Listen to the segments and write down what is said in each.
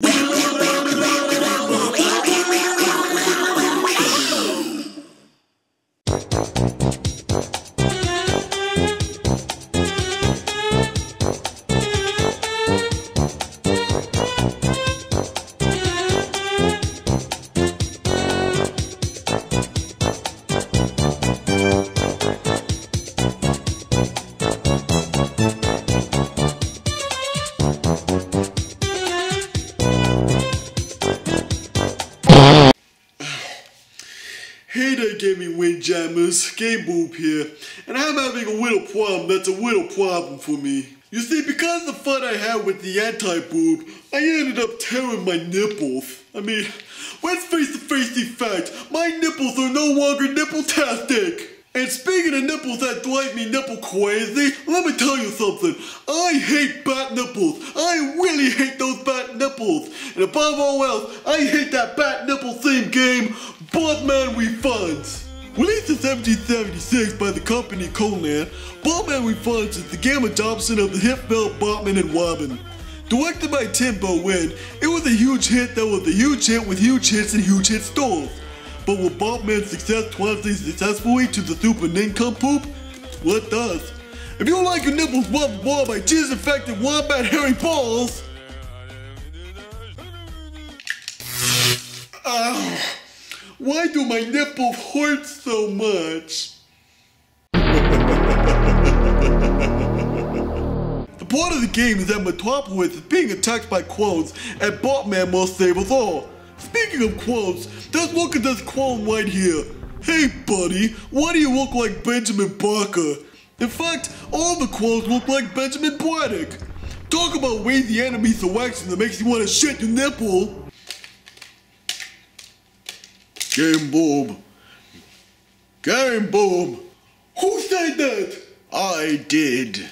Hey Boob here, and I'm having a little problem that's a little problem for me. You see, because the fun I had with the anti-boob, I ended up tearing my nipples. I mean, let's face the facey fact, my nipples are no longer nipple-tastic. And speaking of nipples that drive me nipple crazy, let me tell you something. I hate bat nipples. I really hate those bat nipples. And above all else, I hate that bat nipple theme game, Batman Refunds. Released in 1776 by the company Conan, Batman Refunds is the Gamma adoption of the hit film Batman and Robin. Directed by Tim Berlin, it was a huge hit that was a huge hit with huge hits and huge hit stores. But will Bobman's success translate successfully to the super nincompoop? What does? If you like your nipples rubbed raw by jizz-infected wombat hairy balls... Ow! Why do my nipples hurt so much? the part of the game is that Metropolis is being attacked by clones, and Batman must save us all. Speaking of clones, just look at this clone right here. Hey buddy, why do you look like Benjamin Barker? In fact, all the clones look like Benjamin Braddock. Talk about lazy enemy selection that makes you want to shit your nipple. Game Boob. Game Boob. Who said that? I did.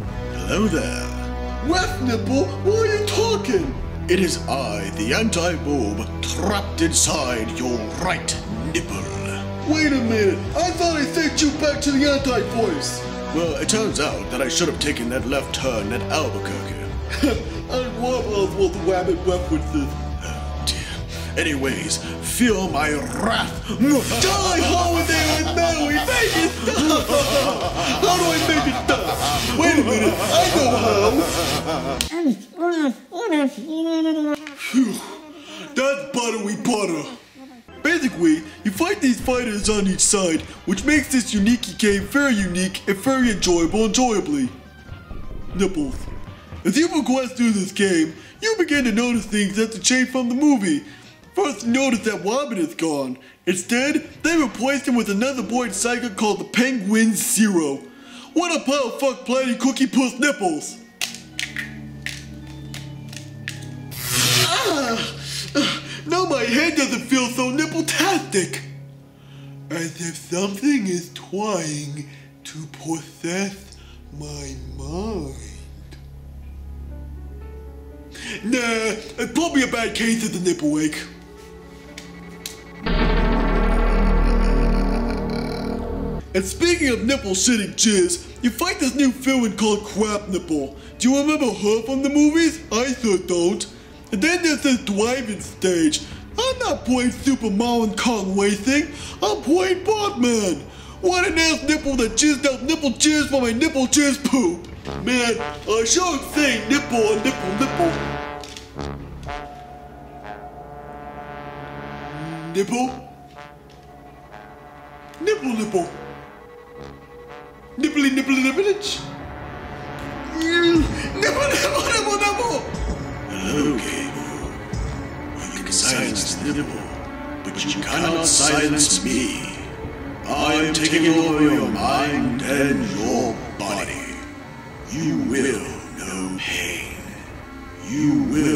Hello there. Left nipple, why are you talking? It is I, the anti-boob, trapped inside your right nipple. Wait a minute, I thought I sent you back to the anti-voice. Well, it turns out that I should have taken that left turn at Albuquerque. I love Oswald the Rabbit references. Anyways, feel my wrath. Die, Holiday with Maui! Make it stop! How do I make it stop? Wait a minute, I know how! Phew, that's buttery butter. Basically, you fight these fighters on each side, which makes this unique game very unique and very enjoyable enjoyably. Nipples. As you progress through this game, you begin to notice things that have changed from the movie. First, you notice that Robin is gone. Instead, they replaced him with another boy psycho called the Penguin Zero. What a pile of fuck bloody cookie puss nipples! Ah, now my head doesn't feel so nipple-tastic. As if something is trying to possess my mind. Nah, it's probably a bad case of the nipple ache. And speaking of nipple shitting jizz, you fight this new villain called Crap Nipple. Do you remember her from the movies? I sure don't. And then there's this driving stage. I'm not playing Super Mario Kong Racing. I'm playing Batman. What an ass nipple that jizzed out nipple jizz for my nipple jizz poop. Man, I sure say nipple nipple nipple. Nipple? Nipple nipple. Nipply nipply nipplage. Nipple nipple nipple nipple. Hello, Gable. You can silence the nipple, but you cannot silence me. I am taking over your mind and your body. You will know pain. You will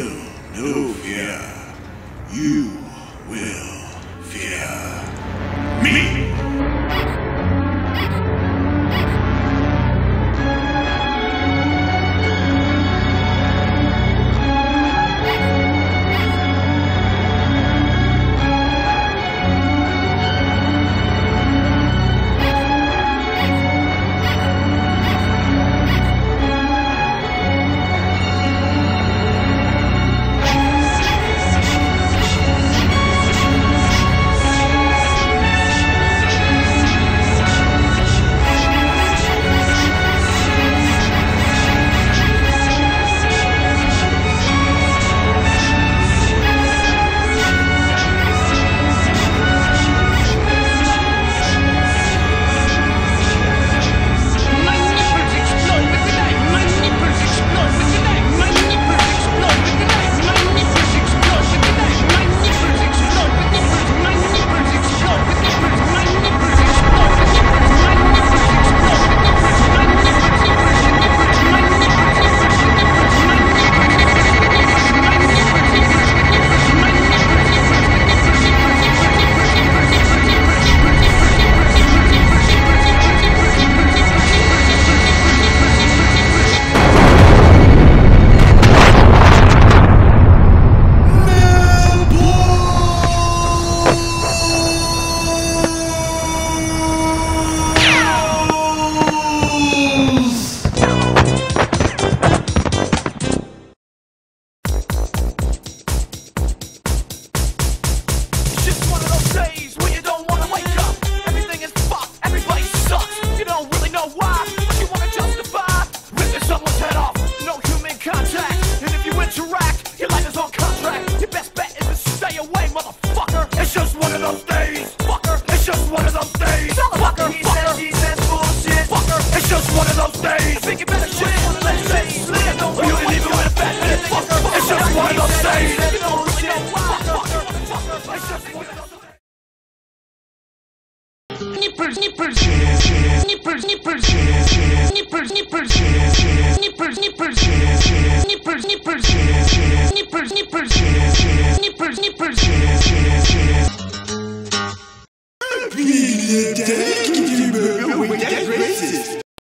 nippers, nippers, nippers, nippers, nippers, nippers, nippers, jazz, jazz, nippers, nippers, jazz, jazz, nippers, nippers, jazz, jazz, nippers, nippers,